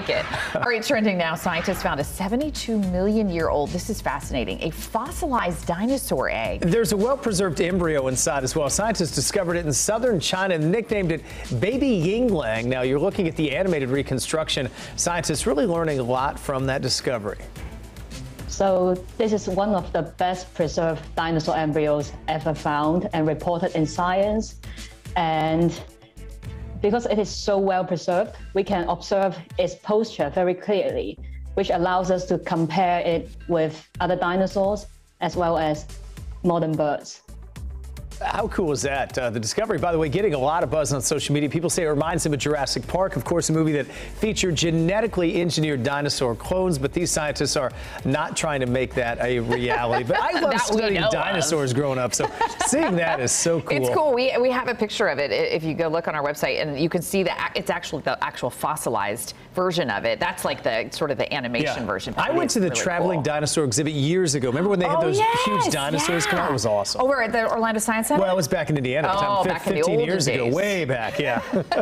like it. All right, trending now. Scientists found a 72 million year old, this is fascinating, a fossilized dinosaur egg. There's a well preserved embryo inside as well. Scientists discovered it in southern China and nicknamed it Baby Yingliang. Now, you're looking at the animated reconstruction. Scientists really learning a lot from that discovery. So this is one of the best preserved dinosaur embryos ever found and reported in science. And because it is so well preserved, we can observe its posture very clearly, which allows us to compare it with other dinosaurs as well as modern birds. How cool is that? Uh, the discovery, by the way, getting a lot of buzz on social media. People say it reminds them of Jurassic Park, of course, a movie that featured genetically engineered dinosaur clones, but these scientists are not trying to make that a reality. But I love studying dinosaurs of. growing up, so seeing that is so cool. It's cool. We, we have a picture of it if you go look on our website, and you can see that it's actually the actual fossilized version of it. That's like the sort of the animation yeah. version. I went to the really traveling cool. dinosaur exhibit years ago. Remember when they had oh, those yes, huge dinosaurs yeah. come out? It was awesome. Oh, we're at the Orlando Science Well, I was back in Indiana at the time, oh, 15 years days. ago, way back, yeah.